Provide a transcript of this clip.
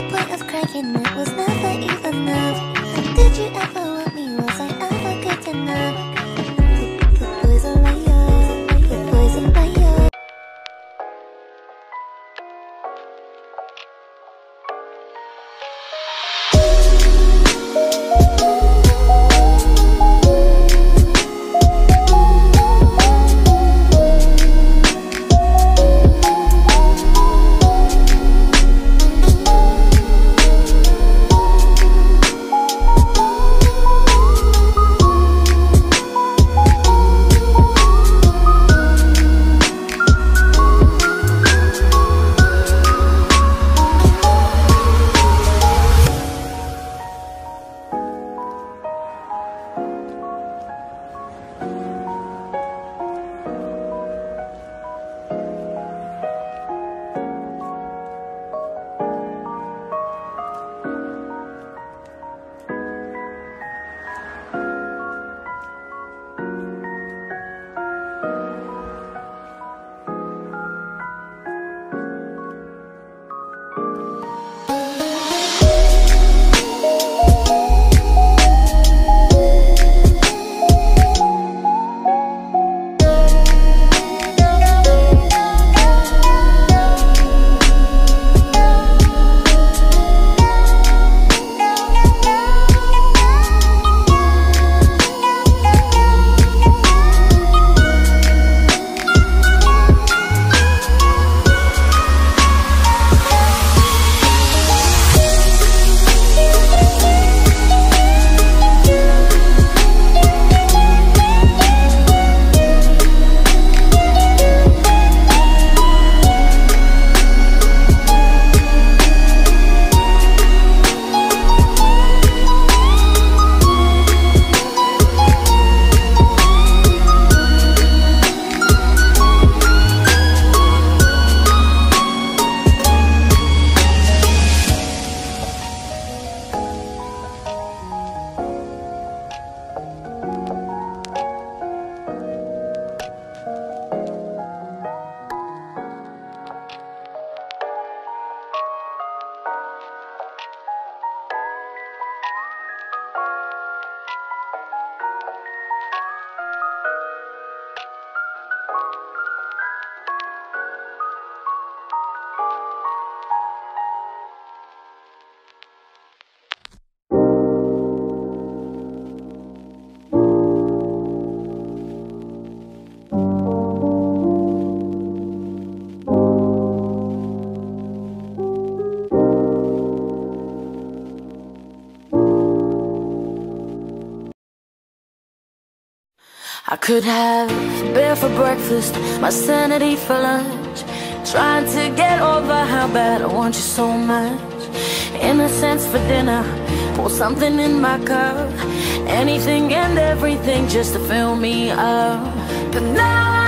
the point of crying? It was never even love. Did you ever I could have beer for breakfast, my sanity for lunch. Trying to get over how bad I want you so much. Innocence for dinner, pour something in my cup. Anything and everything just to fill me up. But now